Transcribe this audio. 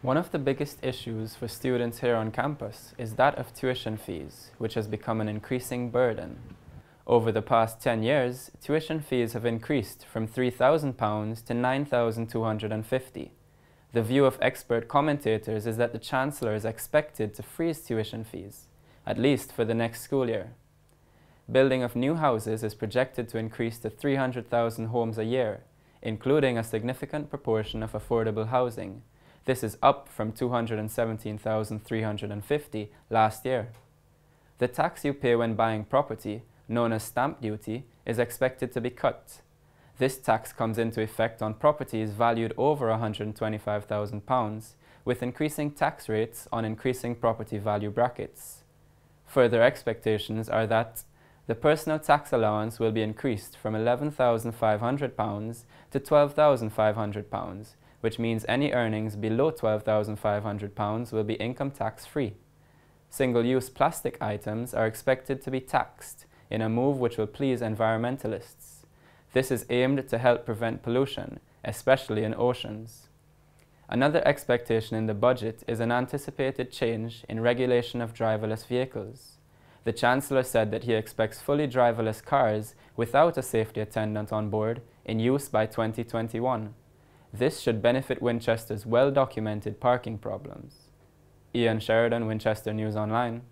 One of the biggest issues for students here on campus is that of tuition fees, which has become an increasing burden. Over the past 10 years, tuition fees have increased from £3,000 to £9,250. The view of expert commentators is that the Chancellor is expected to freeze tuition fees, at least for the next school year. Building of new houses is projected to increase to 300,000 homes a year, including a significant proportion of affordable housing, this is up from 217,350 last year. The tax you pay when buying property, known as stamp duty, is expected to be cut. This tax comes into effect on properties valued over £125,000, with increasing tax rates on increasing property value brackets. Further expectations are that the personal tax allowance will be increased from £11,500 to £12,500, which means any earnings below £12,500 will be income tax free. Single-use plastic items are expected to be taxed in a move which will please environmentalists. This is aimed to help prevent pollution, especially in oceans. Another expectation in the budget is an anticipated change in regulation of driverless vehicles. The Chancellor said that he expects fully driverless cars without a safety attendant on board in use by 2021. This should benefit Winchester's well-documented parking problems. Ian Sheridan, Winchester News Online.